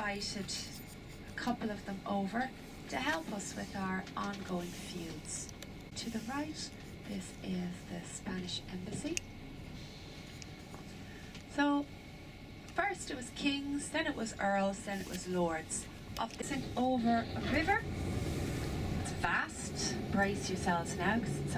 invited a couple of them over to help us with our ongoing feuds. To the right, this is the Spanish embassy. So, first it was kings, then it was earls, then it was lords. Up this over a river. It's vast. Brace yourselves now, 'cause it's